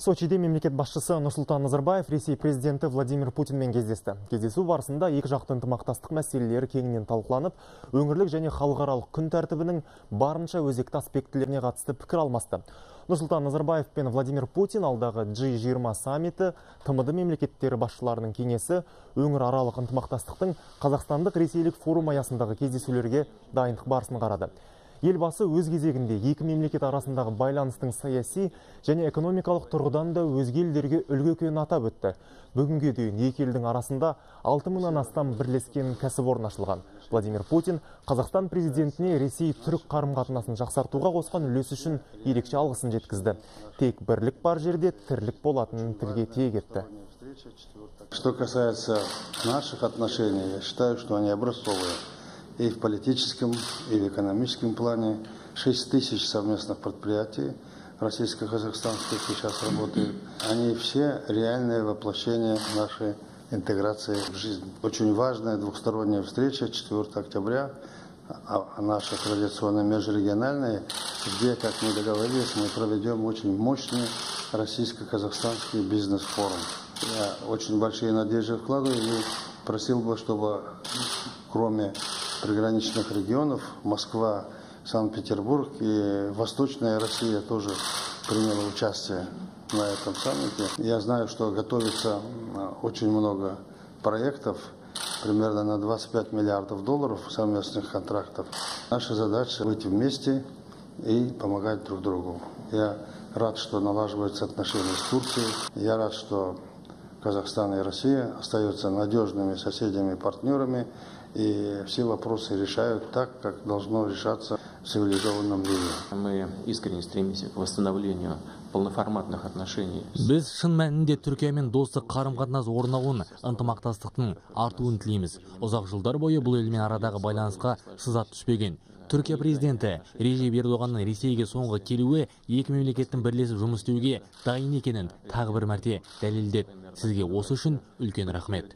Сочиде мемлекет басшысы Нұрсұлтан Назарбаев Ресей президенті Владимир Путинмен кездесті. Кездесу барысында екі жақты ынтымақтастық мәселелері кеңінен талқыланып, өңірлік және халықаралық күн тәртібінің барынша өзекті аспектілеріне қатысты пікір алмасты. Нұрсұлтан Назарбаев пен Владимир Путин алдағы G20 саммиті, тмд мемлекеттері басшыларының кеңесі, өңір аралық ынтымақтастықтың Қазақстандық ресейлік форум аясындағы кездесулерге дайындық барысын қарады. Елбасы өз кезегінде екі мемлекет арасындағы байланыстың саяси және экономикалық тұрғыдан да өзге елдерге үлгі екенін атап өтті. Бүгінге дейін екі елдің арасында 6 мыңнан астам бірлескен кәсіпорын ашылған. Владимир Путин Қазақстан президентіне Ресей түрік қарым-қатынасын жақсартуға қосқан үлесі үшін ерекше алғысын жеткізді. Тек бірлік бар жерде тірлік болатынын тілге тиек етті. Что касается наших отношений, я считаю, что они образцовые и в политическом, и в экономическом плане. 6 тысяч совместных предприятий российско-казахстанских сейчас работают. Они все реальное воплощение нашей интеграции в жизнь. Очень важная двухсторонняя встреча 4 октября, а наша традиционная межрегиональная, где, как мы договорились, мы проведем очень мощный российско-казахстанский бизнес-форум. Я очень большие надежды вкладываю просил бы, чтобы кроме приграничных регионов, Москва, Санкт-Петербург и Восточная Россия тоже приняла участие на этом саммите. Я знаю, что готовится очень много проектов, примерно на 25 миллиардов долларов совместных контрактов. Наша задача выйти вместе и помогать друг другу. Я рад, что налаживаются отношения с Турцией. Я рад, что Казахстан и Россия остаются надежными соседями и партнерами, и все вопросы решают так, как должно решаться в цивилизованном мире. Мы искренне стремимся к восстановлению полноформатных отношений. Біз шын мәнінде Түркиямен достық қарым-қатынас орнауын, ынтымақтастықтың артуын тілейміз. Ұзақ жылдар бойы бұл елмен арадағы байланысқа сызат түспеген. Түркия президенті Режеп Ердоғанның Ресейге соңғы келуі екі мемлекеттің бірлесіп жұмыс істеуге дайын екенін тағы бір мәрте дәлелдеді. Сізге осы үшін үлкен рахмет.